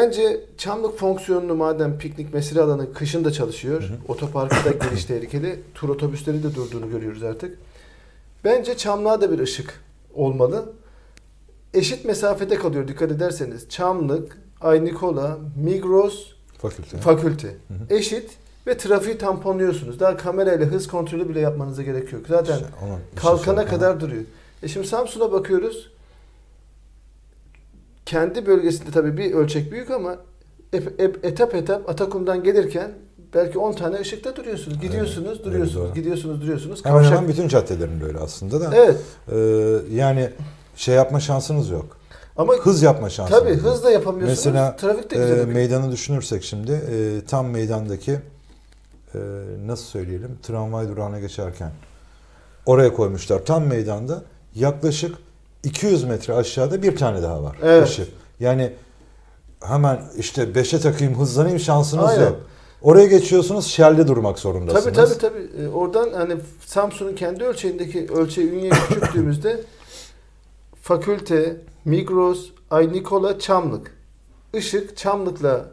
Bence Çamlık fonksiyonunu madem piknik mesire alanı kışın da çalışıyor. Hı hı. Otoparkı da giriş tehlikeli. Tur otobüsleri de durduğunu görüyoruz artık. Bence Çamlığa da bir ışık olmalı. Eşit mesafede kalıyor dikkat ederseniz. Çamlık, Ay Nikola, Migros, Fakülte. Fakülte. hı. Eşit ve trafiği tamponluyorsunuz. Daha kamerayla hız kontrolü bile yapmanıza gerek yok. Zaten İşte kalkana sonra. kadar duruyor. E şimdi Samsun'a bakıyoruz. Kendi bölgesinde tabii bir ölçek büyük ama ep- ep- etap etap Atakum'dan gelirken belki 10 tane ışıkta duruyorsunuz. Gidiyorsunuz, öyle duruyorsunuz. doğru. gidiyorsunuz, duruyorsunuz. Hemen Kavşak- hemen bütün caddelerinde öyle aslında da. Evet. Ee, yani şey yapma şansınız yok. Ama Hız yapma şansınız tabii yok. hız da yapamıyorsunuz. Mesela, trafik de güzel. akıyor. meydanı düşünürsek şimdi e, tam meydandaki e, nasıl söyleyelim tramvay durağına geçerken oraya koymuşlar tam meydanda yaklaşık 200 metre aşağıda bir tane daha var Evet. ışık. Yani hemen işte 5'e takayım hızlanayım şansınız Aynen. yok. Oraya geçiyorsunuz şelde durmak zorundasınız. Tabii tabii tabii. Ee, Oradan hani Samsun'un kendi ölçeğindeki ölçeği ünye küçülttüğümüzde fakülte, Migros, Ay Nikola, Çamlık. Işık Çamlık'la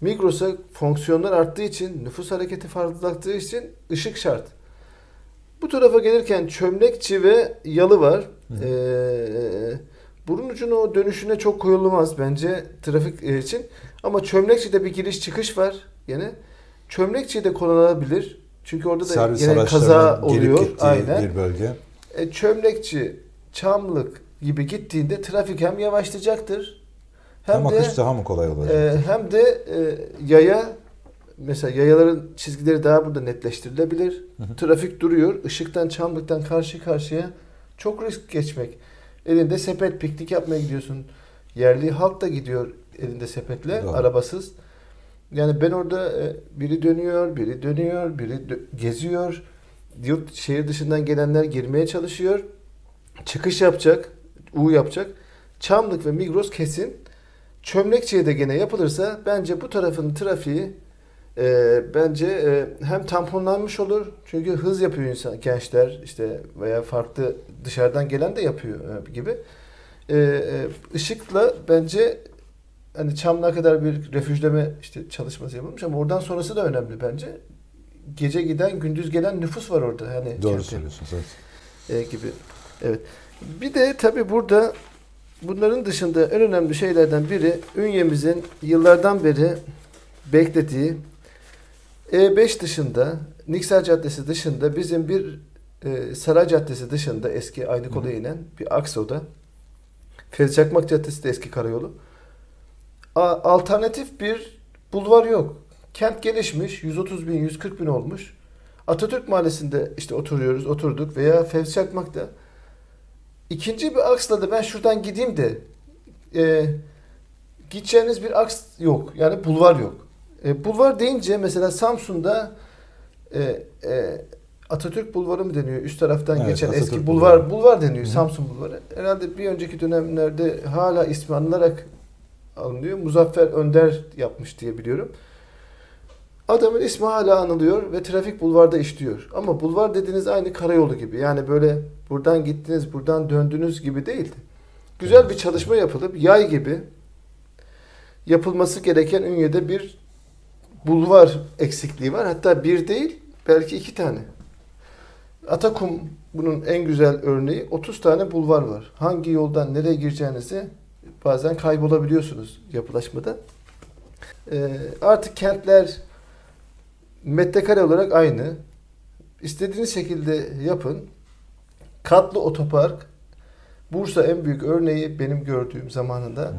Migros'a fonksiyonlar arttığı için, nüfus hareketi fazlalaştığı için ışık şart. Bu tarafa gelirken Çömlekçi ve Yalı var. Hı. Ee, burun ucuna o dönüşüne çok koyulmaz bence trafik e, için. Ama Çömlekçi'de bir giriş çıkış var gene. Çömlekçi de kullanılabilir. Çünkü orada da Servis gene kaza oluyor. Aynen. bir bölge. E, çömlekçi, çamlık gibi gittiğinde trafik hem yavaşlayacaktır hem Ama de kış daha mı kolay olacak? e, hem de e, yaya mesela yayaların çizgileri daha burada netleştirilebilir. Hı hı. Trafik duruyor. Işıktan, çamlıktan karşı karşıya çok risk geçmek. Elinde sepet, piknik yapmaya gidiyorsun. Yerli halk da gidiyor elinde sepetle, Doğru. arabasız. Yani ben orada e, biri dönüyor, biri dönüyor, biri dö- geziyor. Yurt şehir dışından gelenler girmeye çalışıyor. Çıkış yapacak, U yapacak. Çamlık ve Migros kesin. Çömlekçi'ye de gene yapılırsa bence bu tarafın trafiği e, bence e, hem tamponlanmış olur. Çünkü hız yapıyor insan gençler işte veya farklı dışarıdan gelen de yapıyor e, gibi. E, e, ışıkla bence hani Çamlık'a kadar bir refüjleme işte çalışması yapılmış ama oradan sonrası da önemli bence. Gece giden, gündüz gelen nüfus var orada. Hani Doğru kente, söylüyorsunuz. Evet. e, gibi. Evet. Bir de tabii burada bunların dışında en önemli şeylerden biri Ünye'mizin yıllardan beri beklediği E5 dışında, Niksel Caddesi dışında bizim bir e, Saray Caddesi dışında eski aynı kola inen bir aksoda Fevzi Çakmak Caddesi de eski karayolu. A- alternatif bir bulvar yok. Kent gelişmiş. 130 bin, 140 bin olmuş. Atatürk Mahallesi'nde işte oturuyoruz, oturduk veya Fevzi Çakmak'ta. İkinci bir aksla da ben şuradan gideyim de e, gideceğiniz bir aks yok. Yani bulvar yok. E, bulvar deyince mesela Samsun'da e, e, Atatürk Bulvarı mı deniyor? Üst taraftan Evet, geçen Atatürk eski Bulvarı. bulvar bulvar deniyor. Hı. Samsun Bulvarı. Herhalde bir önceki dönemlerde hala ismi anılarak alınıyor. Muzaffer Önder yapmış diye biliyorum. Adamın ismi hala anılıyor ve trafik bulvarda işliyor. Ama bulvar dediğiniz aynı karayolu gibi. Yani böyle buradan gittiniz, buradan döndünüz gibi değildi. Güzel bir çalışma yapılıp yay gibi yapılması gereken Ünye'de bir bulvar eksikliği var. Hatta bir değil, belki iki tane. Atakum bunun en güzel örneği. 30 tane bulvar var. Hangi yoldan nereye gireceğinizi bazen kaybolabiliyorsunuz yapılaşmada. Ee, artık kentler metrekare olarak aynı. İstediğiniz şekilde yapın. Katlı otopark. Bursa en büyük örneği benim gördüğüm zamanında. Hı hı.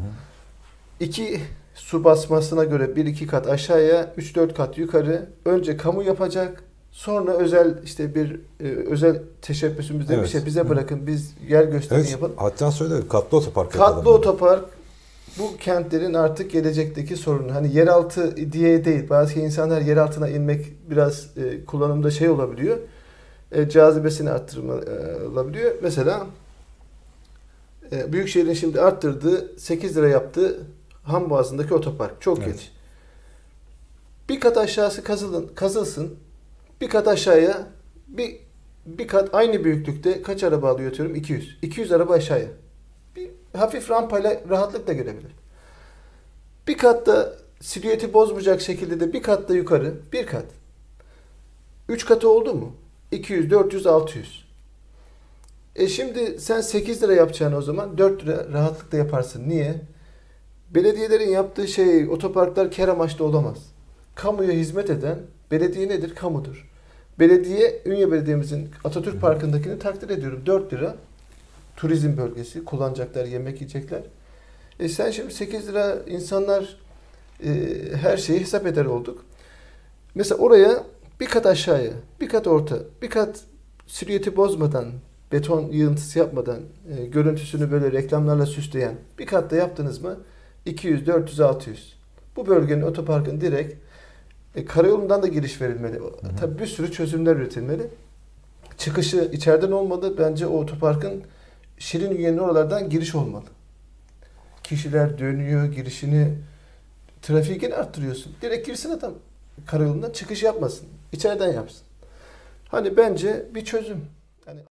İki su basmasına göre bir iki kat aşağıya, üç dört kat yukarı. Önce kamu yapacak. Sonra özel işte bir e, özel teşebbüsümüzde bir Evet. şey bize bırakın. Biz yer gösterimi Evet, yapalım. hatta söyle katlı otopark yapalım. Katlı otopark bu kentlerin artık gelecekteki sorunu. Hani yeraltı diye değil. Bazı insanlar yer altına inmek biraz e, kullanımda şey olabiliyor. E, cazibesini arttırılabiliyor. Mesela e, Büyükşehir'in şimdi arttırdığı 8 lira yaptığı Hamboğazı'ndaki otopark. Çok Evet. geç. Bir kat aşağısı kazılın, kazılsın. Bir kat aşağıya bir bir kat aynı büyüklükte kaç araba alıyor atıyorum? 200. 200 araba aşağıya bir hafif rampayla rahatlıkla gelebilir. Bir katta silüeti bozmayacak şekilde de bir kat da yukarı. Bir kat. Üç katı oldu mu? 200, 400, 600. E şimdi sen 8 lira yapacağını o zaman 4 lira rahatlıkla yaparsın. Niye? Belediyelerin yaptığı şey otoparklar kar amaçlı olamaz. Kamuya hizmet eden belediye nedir? Kamudur. Belediye, Ünye Belediye'mizin Atatürk Parkı'ndakini takdir ediyorum. 4 lira turizm bölgesi. Kullanacaklar, yemek yiyecekler. E sen şimdi 8 lira insanlar e, her şeyi hesap eder olduk. Mesela oraya bir kat aşağıya, bir kat orta, bir kat silüeti bozmadan, beton yığıntısı yapmadan, e, görüntüsünü böyle reklamlarla süsleyen bir kat da yaptınız mı 200, 400, 600. Bu bölgenin otoparkın direkt e, karayolundan da giriş verilmeli. Tabii bir sürü çözümler üretilmeli. Çıkışı içeriden olmalı. Bence o otoparkın Şirin Üye'nin oralardan giriş olmalı. Kişiler dönüyor, girişini trafiği gene arttırıyorsun. Direkt girsin adam karayolundan çıkış yapmasın. İçeriden yapsın. Hani bence bir çözüm.